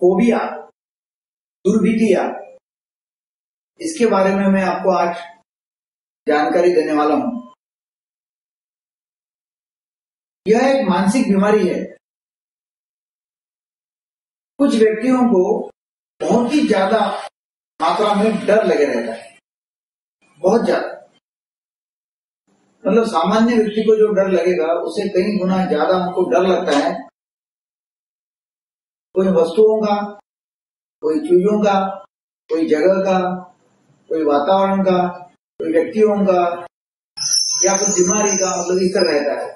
Phobia दुर्भितिया, इसके बारे में मैं आपको आज जानकारी देने वाला हूँ। यह एक मानसिक बीमारी है। कुछ व्यक्तियों को बहुत ही ज़्यादा मात्रा में डर लगे रहता है। बहुत ज़्यादा। मतलब सामान्य व्यक्ति को जो डर लगेगा, उसे कई गुना ज़्यादा उनको डर लगता है। कोई वस्तुओं का, कोई चीज़ों का, कोई जगह का, कोई वातावरण का, कोई व्यक्तियों का, या कोई बीमारी का मतलब इस तरह रहता है।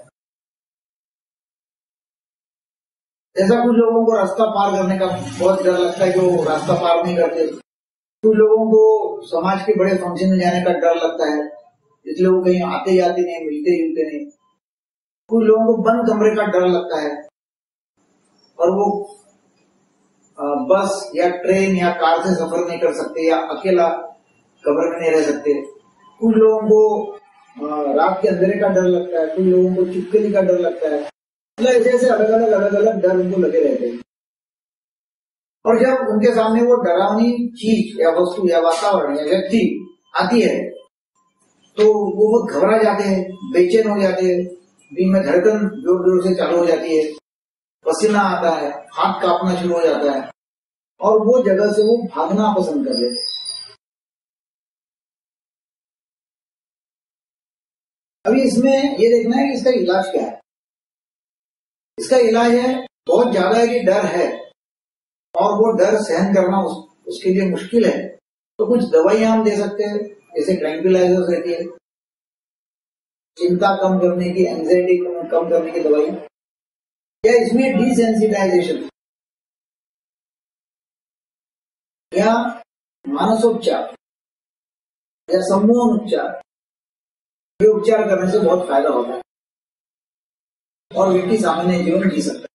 जैसा कुछ लोगों को रास्ता पार करने का बहुत डर लगता है जो रास्ता पार नहीं करते। कुछ लोगों को समाज के बड़े फ़ंक्शन में जाने का डर लगता है इसलिए वो कहीं आते जाते नहीं मिलते जुलते नहीं। कुछ लोगों को बंद कमरे का डर लगता है और वो बस या ट्रेन या कार से सफ़र नहीं कर सकते या अकेला कमरे में नहीं रह सकते। कुछ लोगों को रात के अंधेरे का डर लगता है, कुछ लोगों को चुपकली का डर लगता है। मतलब ऐसे ऐसे अलग अलग अलग अलग डर उनको लगे रहते हैं। और जब उनके सामने वो डरावनी चीज़ या वस्तु या वातावरण या व्यक्ति आती है तो वो बहुत घबरा जाते हैं, बेचैन हो जाते हैं, दिन में धड़कन ज़ोर ज़ोर से चालू हो जाती है, पसीना आता है, हाथ कांपना शुरू हो जाता है। और वो जगह से वो भागना पसंद कर लेते अभी इसमें ये देखना है कि इसका इलाज क्या है। इसका इलाज है बहुत ज़्यादा है कि डर है और वो डर सहन करना उस, उसके लिए मुश्किल है। तो कुछ दवाइयाँ हम दे सकते हैं जैसे ट्रैंक्विलाइजर्स रहती है चिंता कम करने की एंजाइटी कम करने की दवाई। या इसमें डिसेंसिटाइजेशन या मानसोपचार, या सम्मोहन उपचार ये उपचार करने से बहुत फ़ायदा होता है। और व्यक्ति सामान्य जीवन जी सकता है।